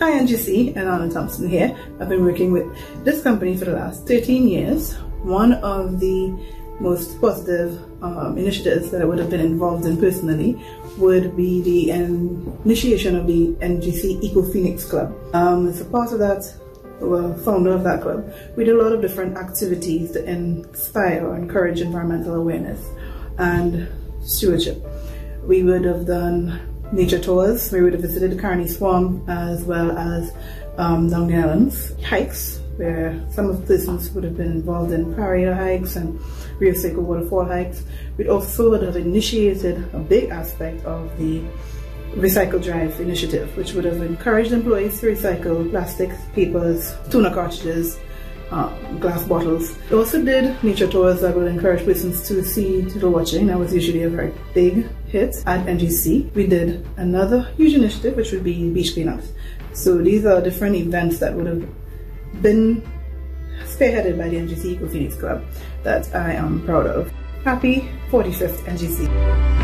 Hi I'm NGC, Elana Thompson here. I've been working with this company for the last 13 years. One of the most positive um, initiatives that I would have been involved in personally would be the initiation of the NGC Eco Phoenix Club. Um, as a part of that, well, founder of that club, we did a lot of different activities to inspire or encourage environmental awareness and stewardship. We would have done nature tours. We would have visited the Caroni Swamp as well as um, Down Islands. Hikes, where some of the persons would have been involved in Parada hikes and Rio Seco waterfall hikes. We also would have initiated a big aspect of the Recycle Drive initiative, which would have encouraged employees to recycle plastics, papers, toner cartridges, uh, glass bottles. We also did nature tours that would encourage persons to see turtle watching. That was usually a very big hit at NGC. We did another huge initiative, which would be beach cleanups. So these are different events that would have been spearheaded by the NGC Eco Phoenix Club that I am proud of. Happy 45th NGC.